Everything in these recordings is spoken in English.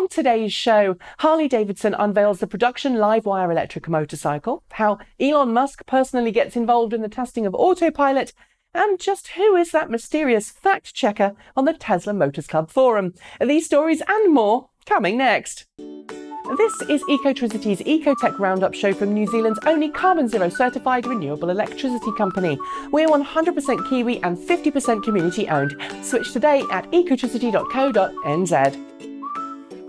On today's show, Harley Davidson unveils the production Livewire electric motorcycle, how Elon Musk personally gets involved in the testing of autopilot, and just who is that mysterious fact checker on the Tesla Motors Club forum. These stories and more coming next. This is Ecotricity's ecoTEC Roundup show from New Zealand's only carbon zero certified renewable electricity company. We're 100% Kiwi and 50% community owned. Switch today at ecotricity.co.nz.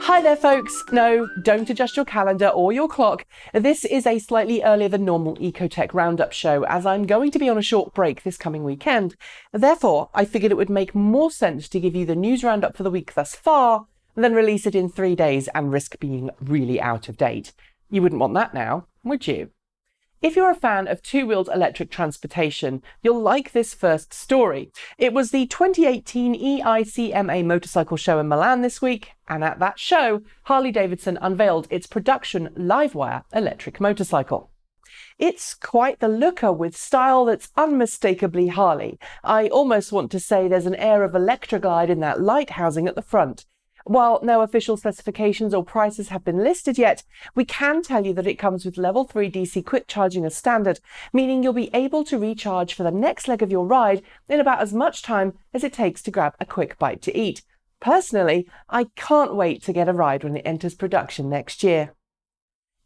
Hi there, folks. No, don't adjust your calendar or your clock. This is a slightly earlier than normal ecoTEC Roundup show, as I'm going to be on a short break this coming weekend. Therefore, I figured it would make more sense to give you the news roundup for the week thus far than release it in three days and risk being really out of date. You wouldn't want that now, would you? If you're a fan of two wheeled electric transportation, you'll like this first story. It was the 2018 EICMA motorcycle show in Milan this week, and at that show, Harley Davidson unveiled its production Livewire electric motorcycle. It's quite the looker with style that's unmistakably Harley. I almost want to say there's an air of Electra Glide in that light housing at the front. While no official specifications or prices have been listed yet, we can tell you that it comes with level 3 DC quick charging as standard, meaning you'll be able to recharge for the next leg of your ride in about as much time as it takes to grab a quick bite to eat. Personally, I can't wait to get a ride when it enters production next year.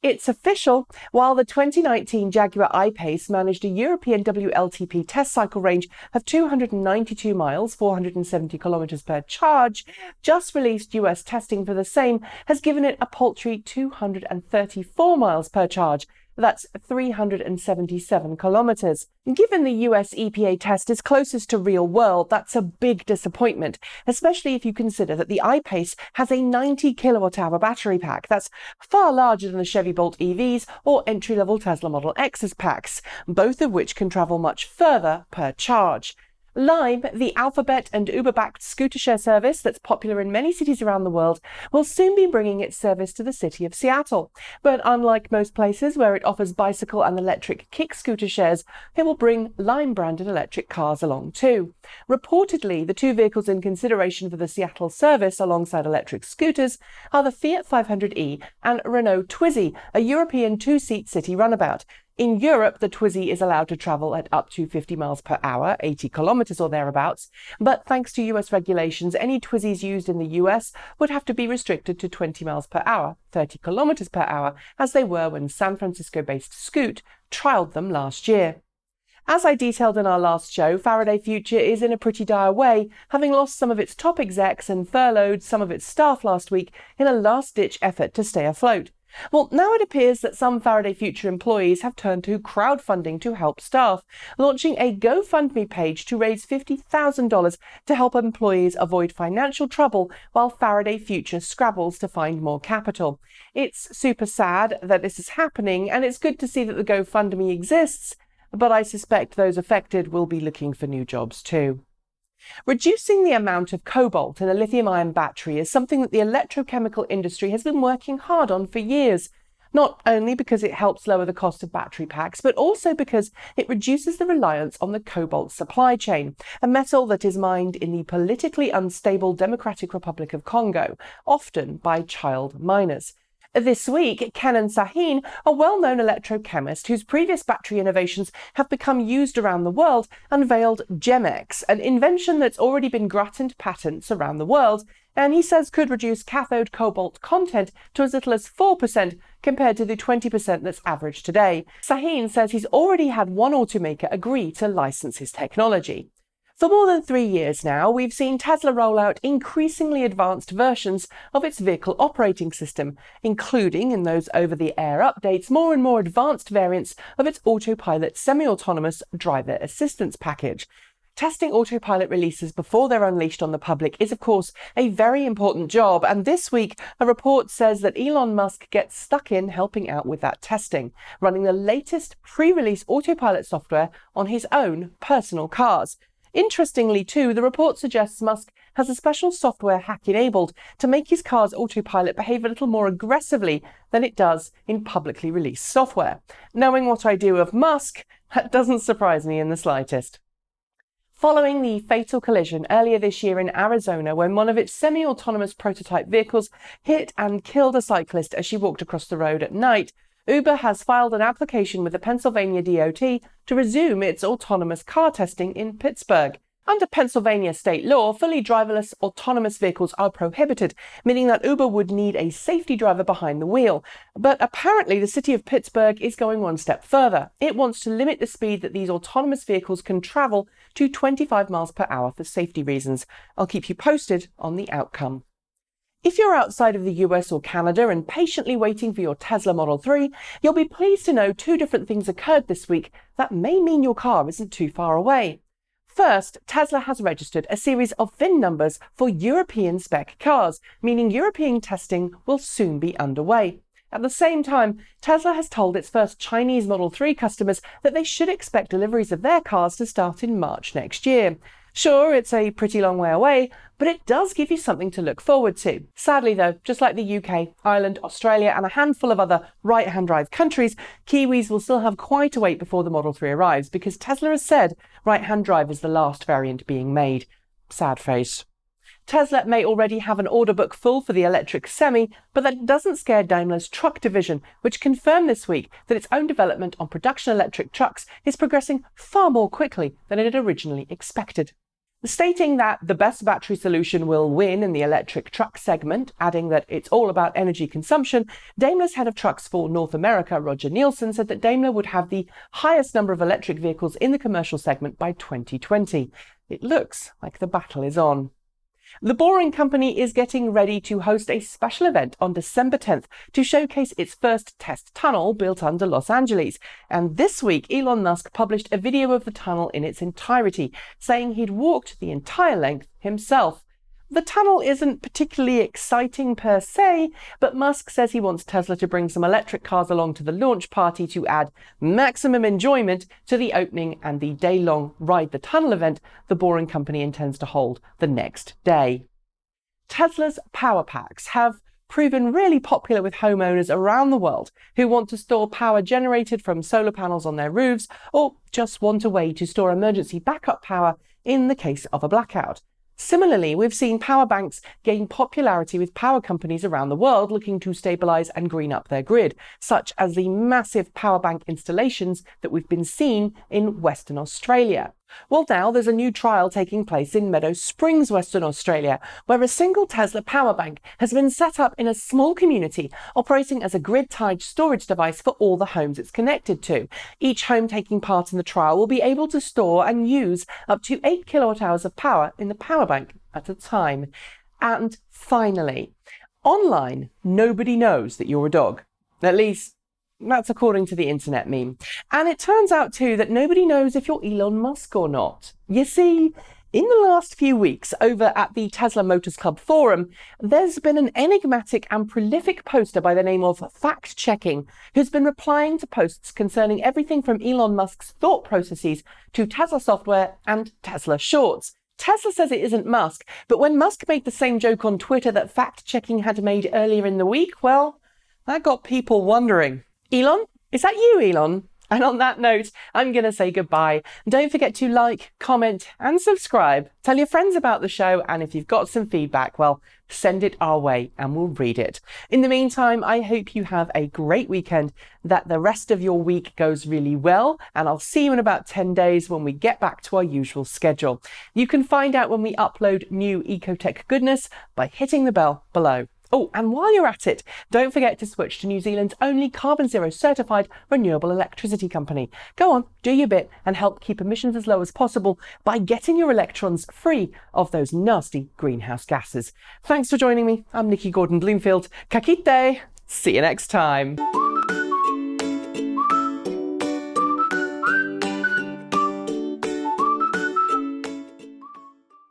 It's official. While the 2019 Jaguar I-Pace managed a European WLTP test cycle range of 292 miles, 470 kilometers per charge, just released US testing for the same has given it a paltry 234 miles per charge, that's 377 kilometres. Given the US EPA test is closest to real world, that's a big disappointment, especially if you consider that the I-Pace has a 90 kilowatt hour battery pack. That's far larger than the Chevy Bolt EVs or entry-level Tesla Model X's packs, both of which can travel much further per charge. Lime, the Alphabet and Uber backed scooter share service that's popular in many cities around the world, will soon be bringing its service to the city of Seattle. But unlike most places where it offers bicycle and electric kick scooter shares, it will bring Lime branded electric cars along too. Reportedly, the two vehicles in consideration for the Seattle service alongside electric scooters are the Fiat 500e and Renault Twizy, a European two seat city runabout. In Europe, the Twizy is allowed to travel at up to 50 miles per hour, 80 kilometers or thereabouts. But thanks to US regulations, any Twizys used in the US would have to be restricted to 20 miles per hour, 30 kilometers per hour, as they were when San Francisco based Scoot trialled them last year. As I detailed in our last show, Faraday Future is in a pretty dire way, having lost some of its top execs and furloughed some of its staff last week in a last ditch effort to stay afloat. Well, now it appears that some Faraday Future employees have turned to crowdfunding to help staff, launching a GoFundMe page to raise $50,000 to help employees avoid financial trouble while Faraday Future scrabbles to find more capital. It's super sad that this is happening, and it's good to see that the GoFundMe exists, but I suspect those affected will be looking for new jobs too. Reducing the amount of cobalt in a lithium ion battery is something that the electrochemical industry has been working hard on for years, not only because it helps lower the cost of battery packs, but also because it reduces the reliance on the cobalt supply chain, a metal that is mined in the politically unstable Democratic Republic of Congo, often by child miners. This week, Kenan Sahin, a well-known electrochemist whose previous battery innovations have become used around the world, unveiled GemX, an invention that's already been granted patents around the world, and he says could reduce cathode cobalt content to as little as 4% compared to the 20% that's average today. Sahin says he's already had one automaker agree to license his technology. For more than three years now, we've seen Tesla roll out increasingly advanced versions of its vehicle operating system, including in those over the air updates, more and more advanced variants of its autopilot semi autonomous driver assistance package. Testing autopilot releases before they're unleashed on the public is, of course, a very important job. And this week, a report says that Elon Musk gets stuck in helping out with that testing, running the latest pre release autopilot software on his own personal cars. Interestingly, too, the report suggests Musk has a special software hack enabled to make his car's autopilot behave a little more aggressively than it does in publicly released software. Knowing what I do of Musk, that doesn't surprise me in the slightest. following the fatal collision earlier this year in Arizona when one of its semi autonomous prototype vehicles hit and killed a cyclist as she walked across the road at night. Uber has filed an application with the Pennsylvania DOT to resume its autonomous car testing in Pittsburgh. Under Pennsylvania state law, fully driverless autonomous vehicles are prohibited, meaning that Uber would need a safety driver behind the wheel. But apparently, the city of Pittsburgh is going one step further. It wants to limit the speed that these autonomous vehicles can travel to 25 miles per hour for safety reasons. I'll keep you posted on the outcome. If you're outside of the US or Canada and patiently waiting for your Tesla Model 3, you'll be pleased to know two different things occurred this week that may mean your car isn't too far away. First, Tesla has registered a series of VIN numbers for European spec cars, meaning European testing will soon be underway. At the same time, Tesla has told its first Chinese Model 3 customers that they should expect deliveries of their cars to start in March next year. Sure, it's a pretty long way away, but it does give you something to look forward to. Sadly, though, just like the UK, Ireland, Australia, and a handful of other right hand drive countries, Kiwis will still have quite a wait before the Model 3 arrives because Tesla has said right hand drive is the last variant being made. Sad face. Tesla may already have an order book full for the electric semi, but that doesn't scare Daimler's truck division, which confirmed this week that its own development on production electric trucks is progressing far more quickly than it had originally expected stating that the best battery solution will win in the electric truck segment, adding that it's all about energy consumption, Daimler's head of trucks for North America, Roger Nielsen, said that Daimler would have the highest number of electric vehicles in the commercial segment by 2020. It looks like the battle is on. The Boring Company is getting ready to host a special event on December 10th to showcase its first test tunnel built under Los Angeles. And this week, Elon Musk published a video of the tunnel in its entirety, saying he'd walked the entire length himself. The tunnel isn't particularly exciting per se, but Musk says he wants Tesla to bring some electric cars along to the launch party to add maximum enjoyment to the opening and the day long Ride the Tunnel event the Boring Company intends to hold the next day. Tesla's power packs have proven really popular with homeowners around the world who want to store power generated from solar panels on their roofs or just want a way to store emergency backup power in the case of a blackout. Similarly, we've seen power banks gain popularity with power companies around the world looking to stabilize and green up their grid, such as the massive power bank installations that we've been seeing in Western Australia. Well, now there's a new trial taking place in Meadow Springs, Western Australia, where a single Tesla power bank has been set up in a small community, operating as a grid tied storage device for all the homes it's connected to. Each home taking part in the trial will be able to store and use up to 8 kilowatt hours of power in the power bank at a time. And finally, online, nobody knows that you're a dog. At least that's according to the internet meme. And it turns out too that nobody knows if you're Elon Musk or not. You see, in the last few weeks, over at the Tesla Motors Club forum, there's been an enigmatic and prolific poster by the name of Fact Checking who's been replying to posts concerning everything from Elon Musk's thought processes to Tesla software and Tesla shorts. Tesla says it isn't Musk, but when Musk made the same joke on Twitter that fact checking had made earlier in the week, well, that got people wondering. Elon? Is that you, Elon? And on that note, I'm going to say goodbye. Don't forget to like, comment, and subscribe. Tell your friends about the show, and if you've got some feedback, well, send it our way and we'll read it. In the meantime, I hope you have a great weekend, that the rest of your week goes really well, and I'll see you in about 10 days when we get back to our usual schedule. You can find out when we upload new ecoTEC goodness by hitting the bell below. Oh, and while you're at it, don't forget to switch to New Zealand's only carbon zero certified renewable electricity company. Go on, do your bit and help keep emissions as low as possible by getting your electrons free of those nasty greenhouse gases. Thanks for joining me. I'm Nikki Gordon Bloomfield. Kakite! See you next time.